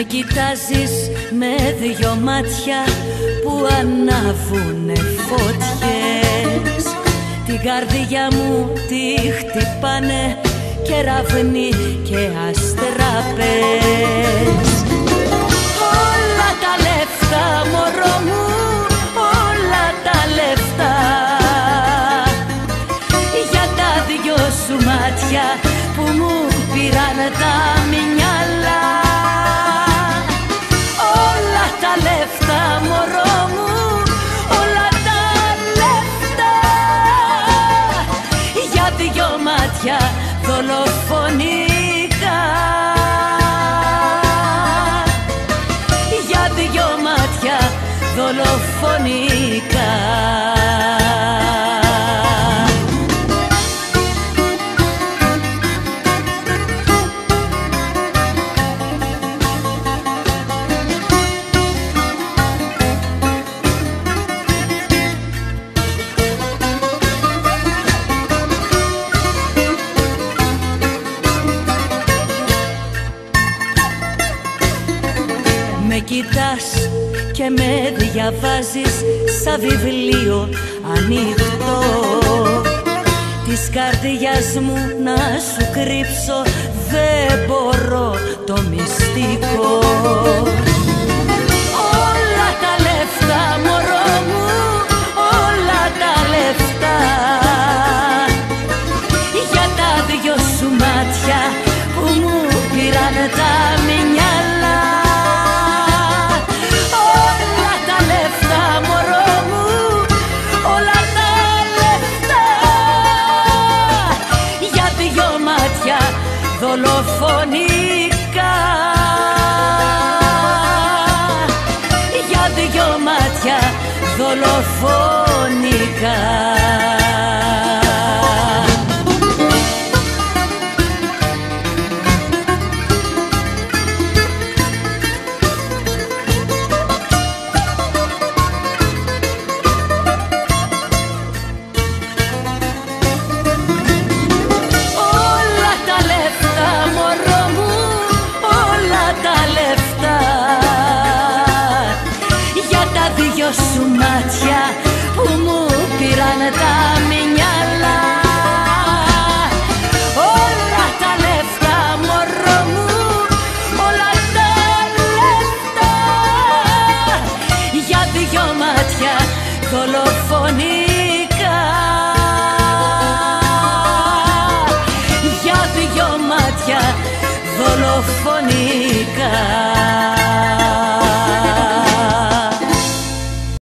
κοιτάζεις με δυο μάτια που ανάβουνε φωτιές. Την καρδιά μου τη χτυπάνε κεραυνοί και αστραπές Όλα τα λεφτά μωρό μου, όλα τα λεφτά. Για τα δυο σου μάτια που μου πήραν τα μυαλά δυο μάτια δολοφονικά Για δυο μάτια δολοφονικά κοιτάς και με διαβάζεις σαν βιβλίο ανοιχτό. Της καρδιάς μου να σου κρύψω δεν μπορώ το μυστικό. Όλα τα λεφτά μωρό μου, όλα τα λεφτά. Για τα δυο σου μάτια που μου πήραν τα δυο μάτια δολοφονικά. Για δυο μάτια δολοφονικά Όλα τα λεφτά μορογούν, όλα τα λεφτά. Για δυο μάτια φορά.